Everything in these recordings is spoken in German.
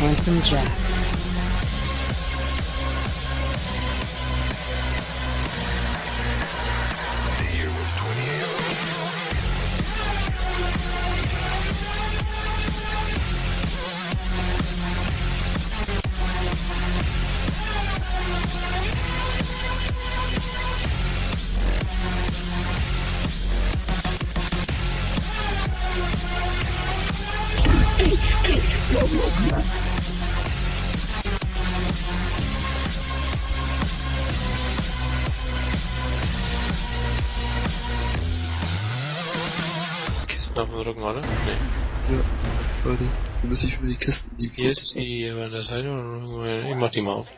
Handsome Jack. Kisten auf dem Rücken, oder? Nee. Ja, warte. Wir müssen nicht über die Kisten, die Hier ist die an der Seite und ich mach die mal auf.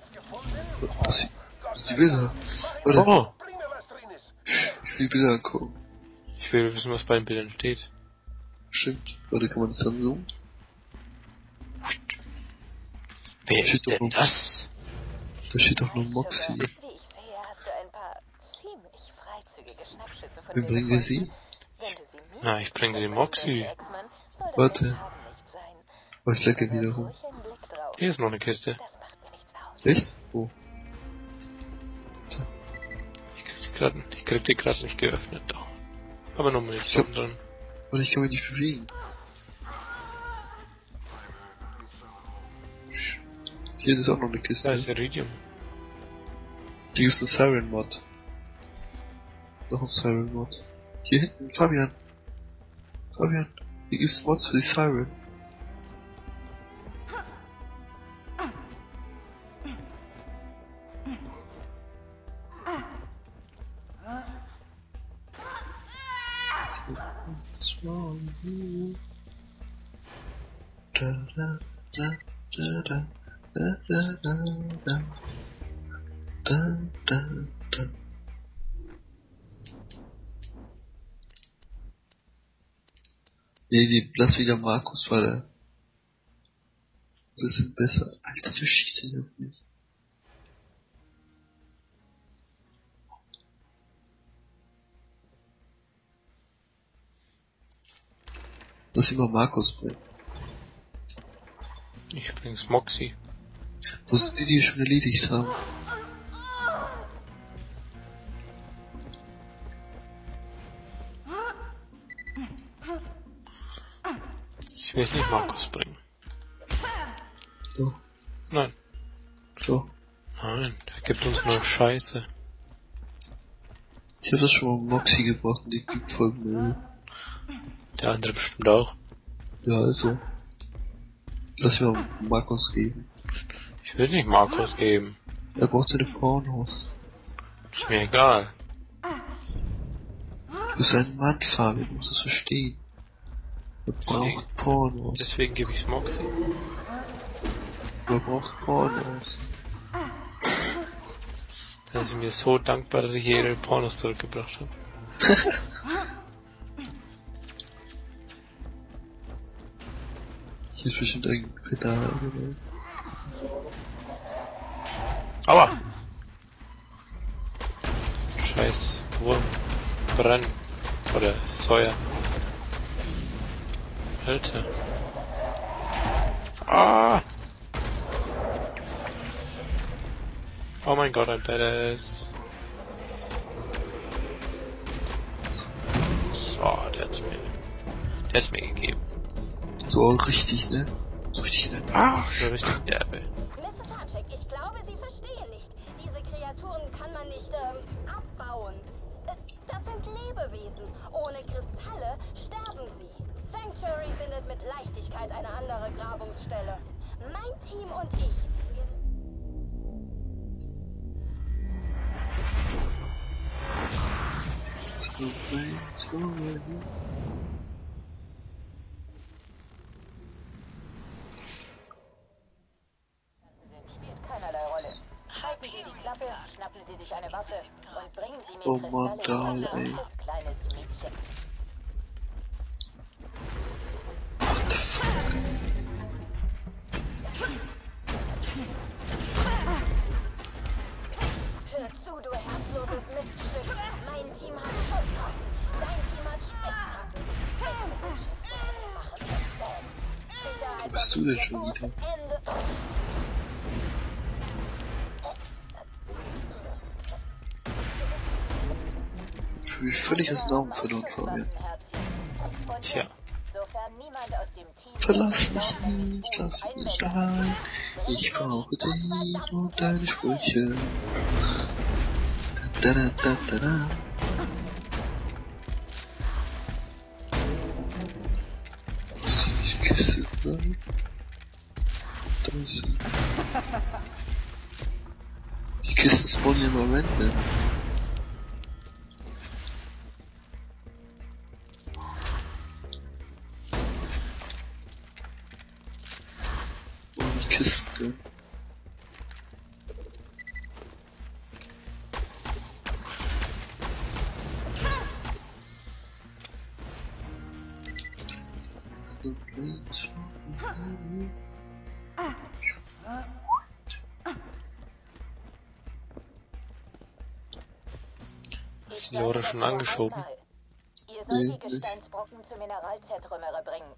Was was sie will da. Warte, Oh! ich will Bilder angucken. Ich will wissen, was bei den Bildern steht. Stimmt. Warte, kann man das dann zoomen? Wer Steht ist doch denn noch- das? Da steht doch nur Moxie. Wie du bringen wir sie? Na, ich bringe den Moxie. Warte. Oh, ich lecke wieder rum. Hier ist noch eine Kiste. Echt? Wo? Oh. Ich krieg die gerade ich krieg die gerade nicht geöffnet. Oh. Aber nochmal jetzt hab, drin. Und ich kann mich nicht bewegen. Hier ist auch noch eine Kiste. Da ist Iridium. Die ist ein Siren Mod. Noch ein Siren Mod. Hier hinten, Fabian. Florian, get you spots for the siren. Wieder Markus, weil er. Das sind besser. Alter, du schießt ihn auf mich. Lass ihn mal Markus bringen. Ich bring's Moxie. Wo sind die, die schon erledigt haben? Ich will es nicht Markus bringen. So, Nein. so. Nein, der gibt uns nur Scheiße. Ich hab das schon mal Moxie gebracht und die gibt voll Müll. Der andere bestimmt auch. Ja, also. Lass mir Markus geben. Ich will nicht Markus geben. Er braucht seine Pornos. Ist mir egal. Du bist ein Mann, Fabian, du musst es verstehen. Er braucht Pornos. Deswegen gebe ich's Moxie. Er braucht Pornos. Da ist sie mir so dankbar, dass ich ihr ihre Pornos zurückgebracht habe. Hier ist bestimmt ein Pedal, oder? Aua! Scheiß Wurm. Brenn. Oder Säuer. Alter. Ah! Oh mein Gott, ein Badass. So, der hat's mir. Der ist mir gegeben. So richtig, ne? So richtig, ne? Ah, so richtig derbe. Klappe, schnappen Sie sich eine Waffe und bringen Sie mir oh Kristalle Mann, in ein kleines Mädchen. Hör zu, du herzloses Miststück. Mein Team hat Schusswaffen. Dein Team hat Spitzhacken. Wir Machen wir selbst. Sicherheitsoffizier Groß mich völlig aus den Augen verloren vor mir. Tja. Verlass mich nicht, lass mich nicht allein. Ich brauche dich und deine. Sprüche. Da, da, da, da, da. Ist die Kiste da? Da ist sie. Die Kisten spawnen ja immer random. Schon angeschoben? Ihr sollt die nicht. Gesteinsbrocken zur Mineralzertrümmerer bringen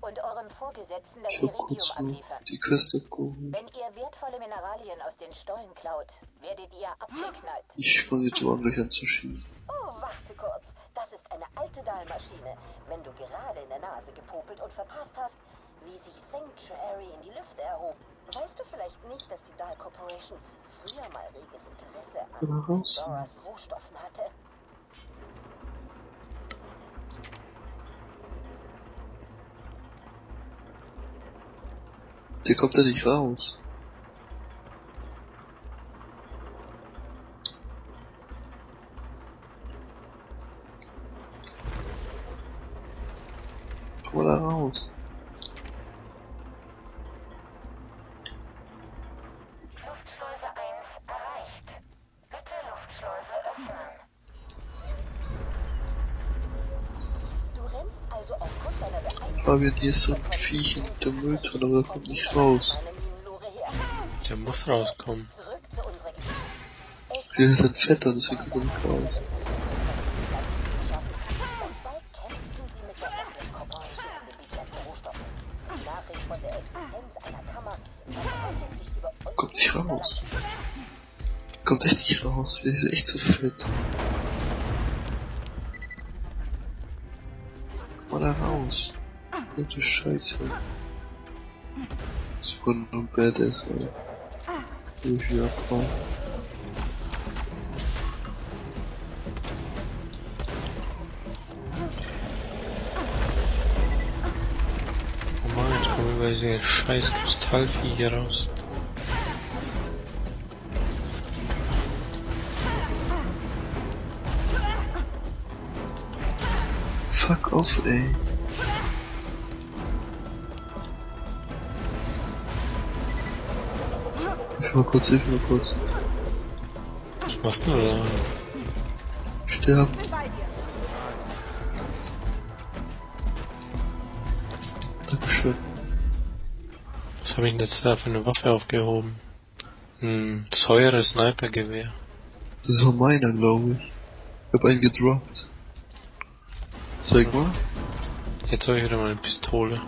und eurem Vorgesetzten das hab Iridium abliefern. die abgeholt. Wenn ihr wertvolle Mineralien aus den Stollen klaut, werdet ihr abgeknallt. Ich fange jetzt so an, gleich an zu schießen. Oh, warte kurz. Das ist eine alte Dahlmaschine. Wenn du gerade in der Nase gepopelt und verpasst hast, wie sich Sanctuary in die Lüfte erhob. Weißt du vielleicht nicht, dass die Dahl Corporation früher mal reges Interesse an. Doras Rohstoffen hatte? Der kommt da nicht raus. Komm mal da raus. Fabian, hier ist so ein Viech in der Mülltonne, aber der kommt nicht raus. Der muss rauskommen. Der ist ein Fetter, deswegen kommt er nicht raus. Kommt nicht raus. Kommt echt nicht raus. Der ist echt zu fett. Gute Scheiße. Das ist nur Badass, ey. Ich wieder abhauen. Oh Mann, jetzt kommen wir bei diese scheiß Kristallvieh hier raus. Fuck off, ey. Mal kurz, hilf mal kurz. Was du da? Sterben. Dankeschön. Was habe ich denn jetzt da für eine Waffe aufgehoben? Ein Säure-Sniper-Gewehr. Das war meiner, glaube ich. Ich hab einen gedroppt. Zeig mal. Jetzt habe ich wieder mal eine Pistole.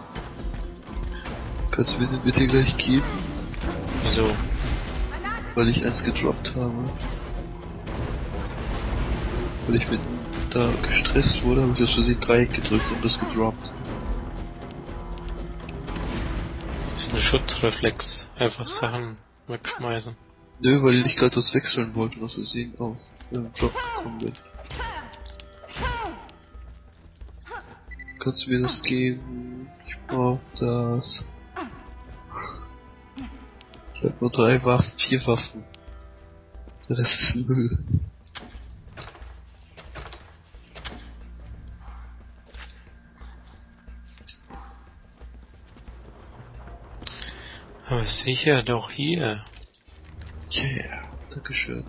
Kannst du mir den bitte gleich geben? Wieso? Weil ich eins gedroppt habe. Weil ich mit da gestresst wurde, habe ich aus Versehen Dreieck gedrückt und das gedroppt. Das ist ein Schutzreflex. Einfach Sachen wegschmeißen. Nö, weil ich gerade was wechseln wollte und aus Versehen auf den Drop gekommen bin. Kannst du mir das geben? Ich brauch das. Ich hab nur drei Waffen, vier Waffen. Rest ist Müll. Aber sicher doch hier. Yeah, Dankeschön.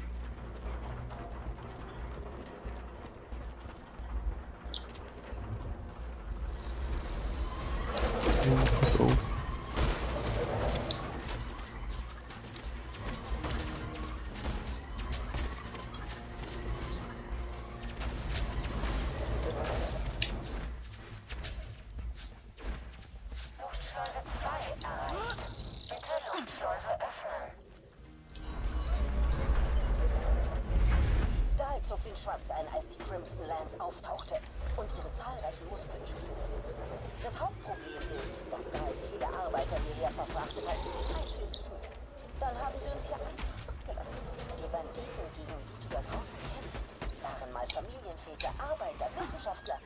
Familienväter, Arbeiter, Wissenschaftler.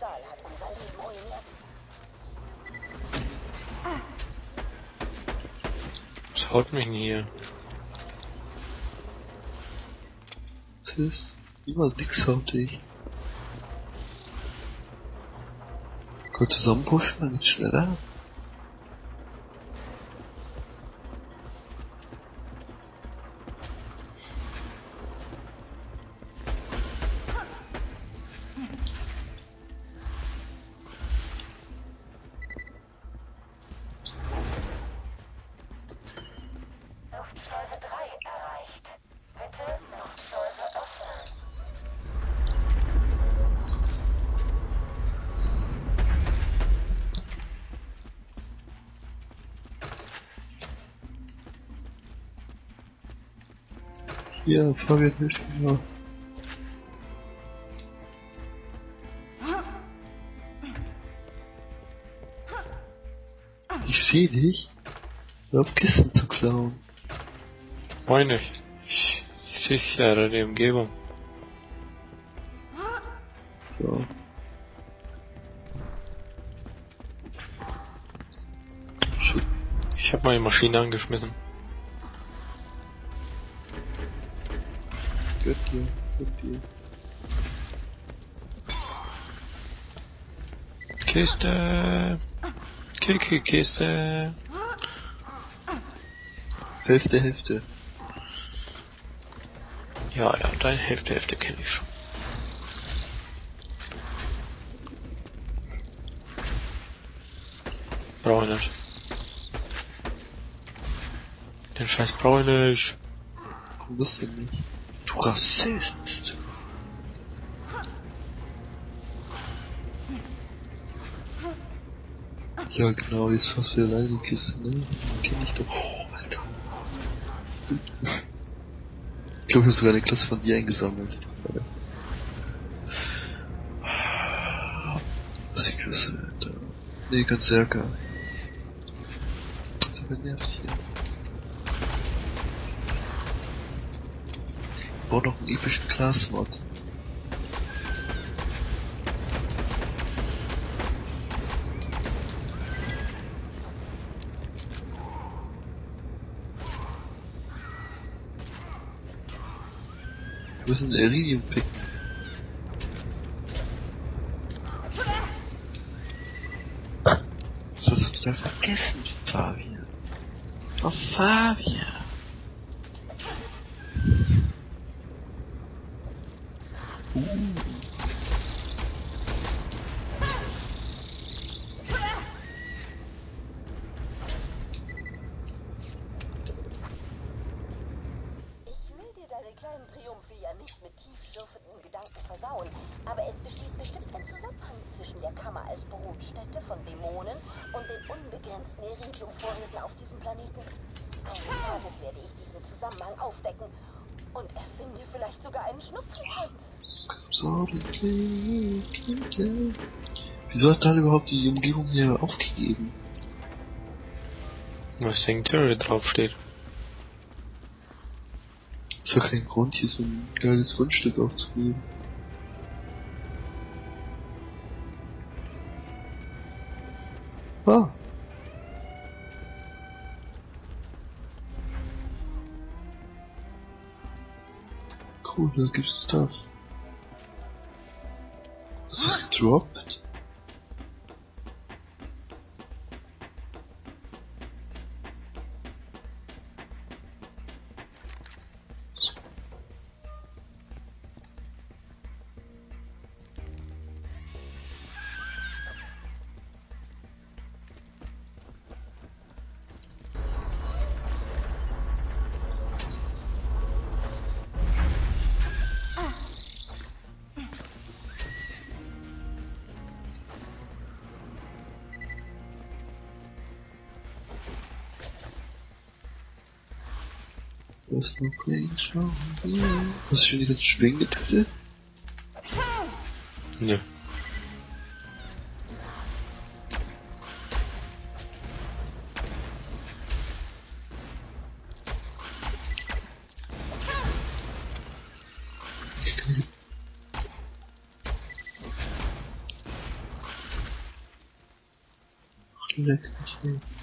Dahl hat unser Leben ruiniert. Was haut mich hier? Was ist? Immer dich. Kurz zusammen pushen, dann geht's schneller. Ja, Fabian hilft mir mal. Ich seh dich. Auf Kisten zu klauen. Moin nicht. Ich, ich sichere die Umgebung. So. Ich habe meine Maschine angeschmissen. Gött dir, gött dir. Kiste. Kiki Kiste. Hälfte, Hälfte. Ja, ja, deine Hälfte, Hälfte kenne ich schon. Brauche ich nicht. Den Scheiß brauche ich nicht. Warum das denn nicht? Du Rassist. Ja genau, jetzt fast wieder alleine die Kiste, ne? Die kenn ich doch. Oh, Alter. Ich glaube, ich habe sogar eine Klasse von dir eingesammelt. Musikkasse, da. Nee, ganz Serka. Das aber nervt hier. Brauche noch einen epischen Class-Mod. Wir müssen Iridium picken. Das hast du total vergessen, Fabian. Oh, Fabian. Ich überhaupt die Umgebung hier aufgegeben? Was Sanctuary draufsteht. Ist doch kein Grund, hier so ein geiles Grundstück aufzugeben. Ah. Cool, da gibt's Stuff. Ist gedroppt? There's no wrong here. Hast du schon die ganzen Schwingen getötet? Nö. Leck mich, ey.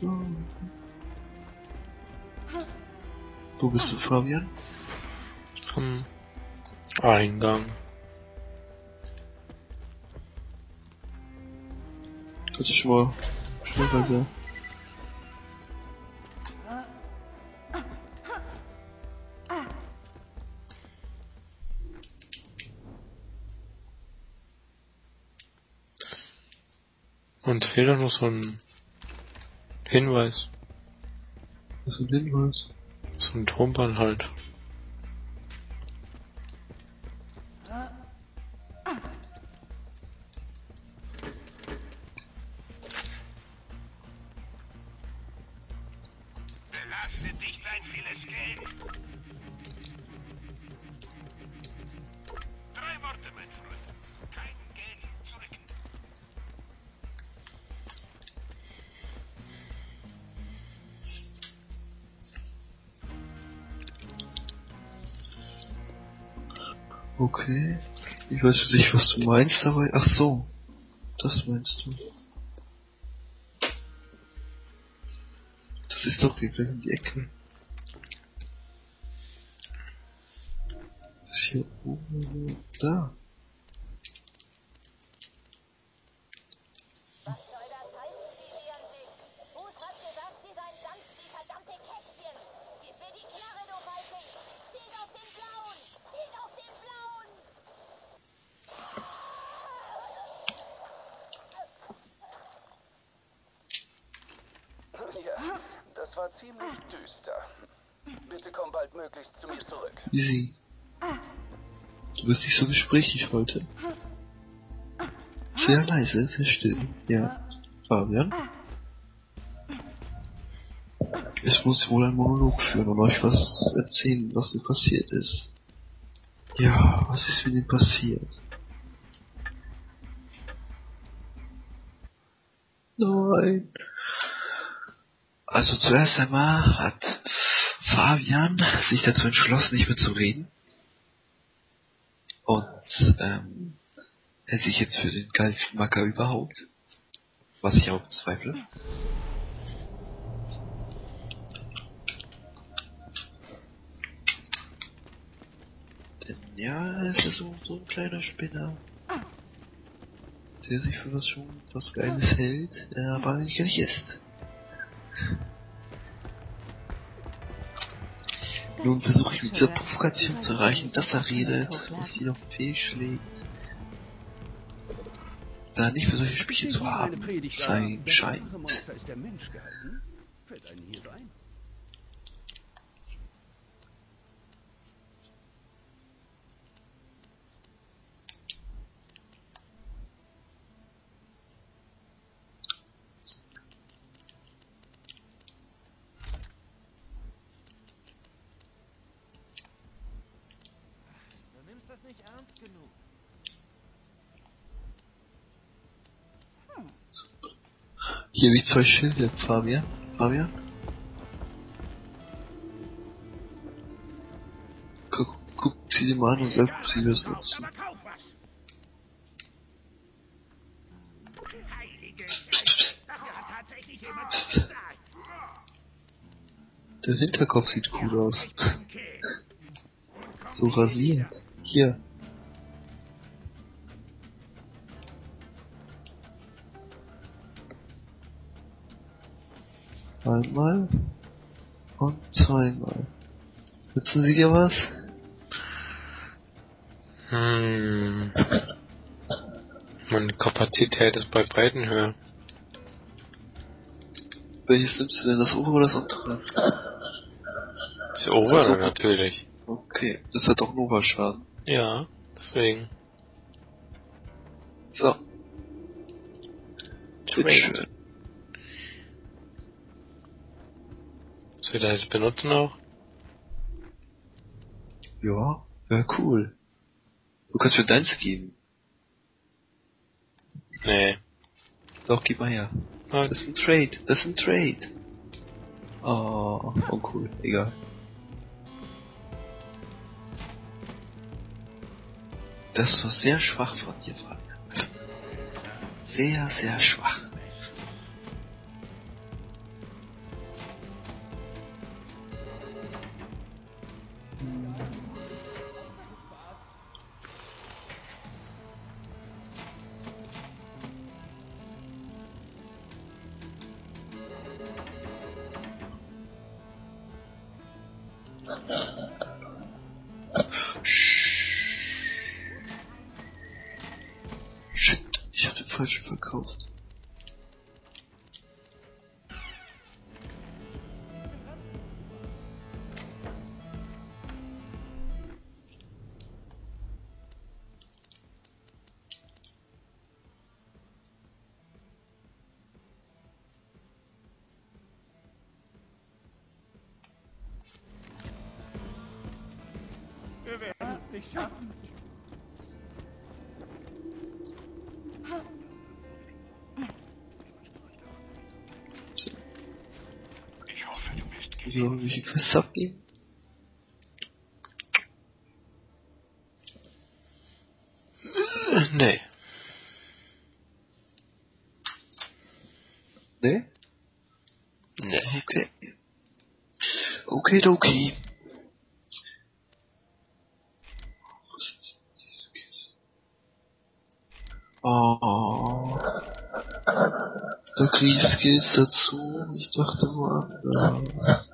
Schon. Wo bist du, Fabian? Am Eingang. Kannst du schon mal weiter. Und fehlt da noch so ein Hinweis. Was ist ein Hinweis? So ein Turmball halt. Weiß nicht, was du meinst, aber ach so. Das meinst du. Das ist doch hier gleich um die Ecke. Das hier oben. Da. Was soll Ja, das war ziemlich düster. Bitte komm baldmöglichst zu mir zurück. Easy. Du bist nicht so gesprächig heute. Sehr leise, sehr still. Ja. Fabian? Ich muss wohl einen Monolog führen und euch was erzählen, was mir passiert ist. Ja, was ist mit ihm passiert? Also zuerst einmal hat Fabian sich dazu entschlossen, nicht mehr zu reden. Und ähm, er sich jetzt für den geilsten Macker überhaupt. Was ich auch bezweifle. Denn ja, es ist so, so ein kleiner Spinner. Der sich für was schon was Geiles hält, äh, aber eigentlich nicht ist. Nun versuche ich mit dieser Provokation zu erreichen, dass er redet, dass sie auf P schlägt. Da nicht für solche Spielchen zu haben, sein scheint. Fällt einem hier so ein? genug. Hm. Hier habe ich zwei Schilde, Fabian. Fabian? Guck, guck sie dir mal an und sag, ob sie das nutzen. Der Hinterkopf sieht cool aus. So rasiert. Hier, Einmal und zweimal. Nutzen Sie dir was? Hm. Meine Kapazität ist bei beiden höher. Welches nimmst du denn, das obere oder das untere? Das obere Also- natürlich. Okay, das hat auch Nova-Schaden. Ja, deswegen. So, Trade. Ich das benutzen auch? Ja, wäre cool. Du kannst mir deins geben. Nee. Doch, gib mal her. Ah, Das ist ein Trade, das ist ein Trade. Oh, uncool, egal. Das war sehr schwach von dir, Fabian. Sehr, sehr schwach. Ich abgeben? Äh, nee. Ne? Nee. Okay. Okay, okay. Oh. Da krieg ich Skills dazu. Ich dachte woanders.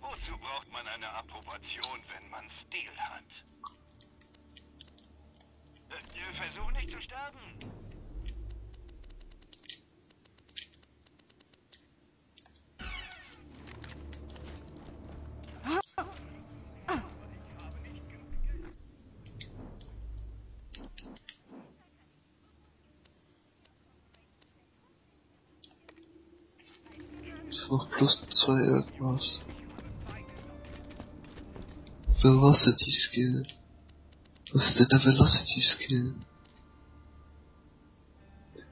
Wozu braucht man eine Approbation, wenn man Stil hat? Äh, versuch nicht zu sterben. Ich mach plus zwei irgendwas. Velocity Skill. Was ist denn der Velocity Skill? Den sehe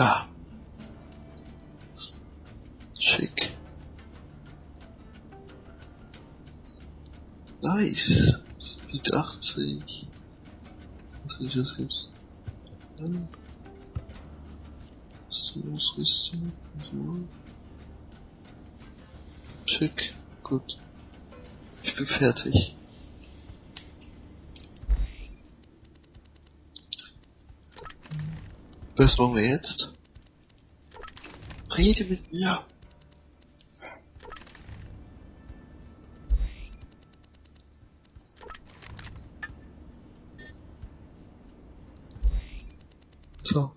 Da. Schick. Nice. Speed 80. Was ist das jetzt? Dann. So, ausrüsten. So. Schick. Gut. Ich bin fertig. Was wollen wir jetzt? Rede mit mir! So.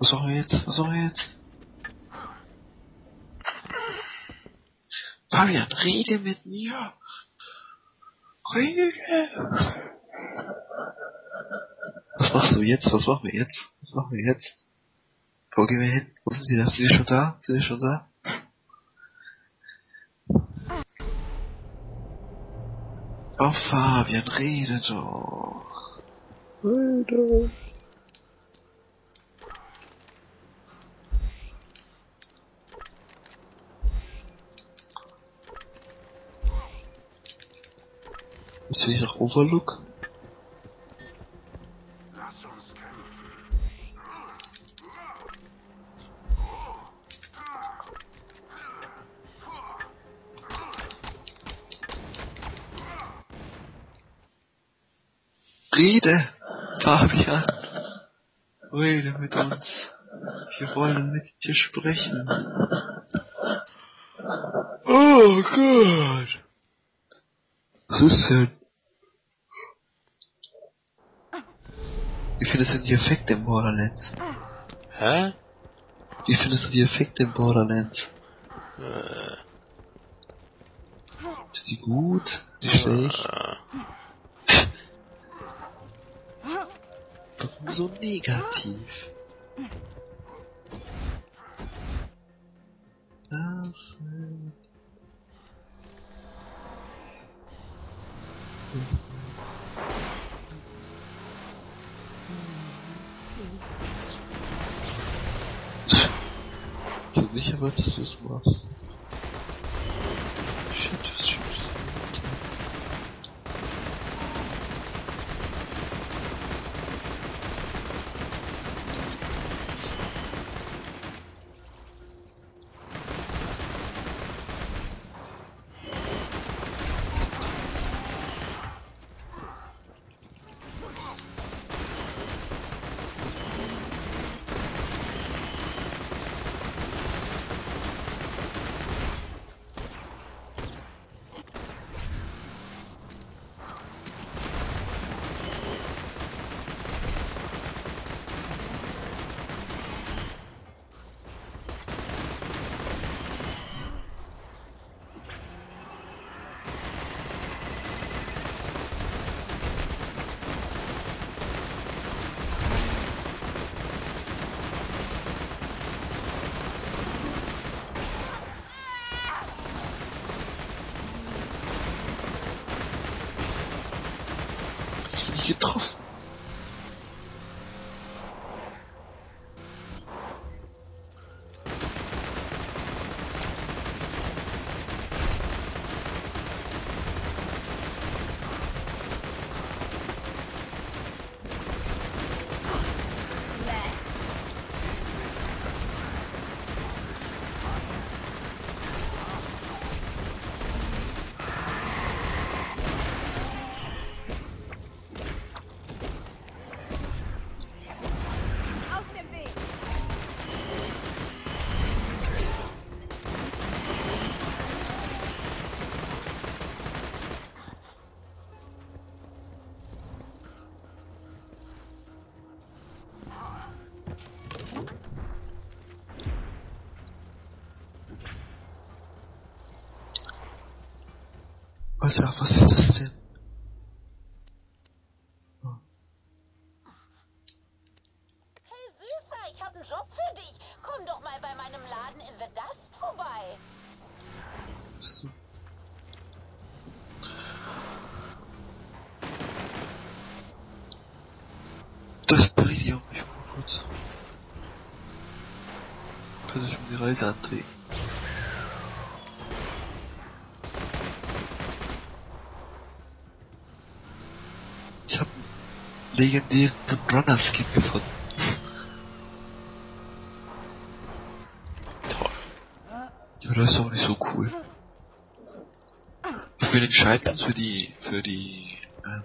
Was machen wir jetzt? Was machen wir jetzt? Fabian, rede mit mir! Rede! Was machst du jetzt? Was machen wir jetzt? Was machen wir jetzt? Wo gehen wir hin? Wo sind die da? Sind die schon da? Sind die schon da? Oh Fabian, rede doch. Rede. Ist hier noch Overlook? Fabian. Rede mit uns. Wir wollen mit dir sprechen. Oh Gott. Was ist denn? Wie findest du die Effekte im Borderlands? Hä? Wie findest du die Effekte im Borderlands? Äh, Sind die gut? Die schlecht? So negativ? Das, Ich bin sicher, dass du es machst. Ich Alter, was ist das denn? Hey Süßer, ich habe einen Job für dich. Komm doch mal bei meinem Laden in The Dust vorbei. So. Das Peridium, ich mal kurz. Kann ich um die Reise antreten? Ich hab legendären Runner-Skin gefunden. toll. Aber das ist doch nicht so cool. Wir entscheiden uns für die, für die, ähm,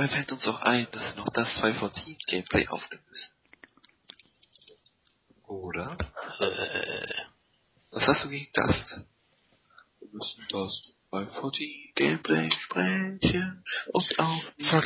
Dabei fällt uns auch ein, dass wir noch das 214 Gameplay aufnehmen müssen. Oder? Äh, Was hast du gegen Dust? Wir müssen das 214 Gameplay sprechen und aufnehmen.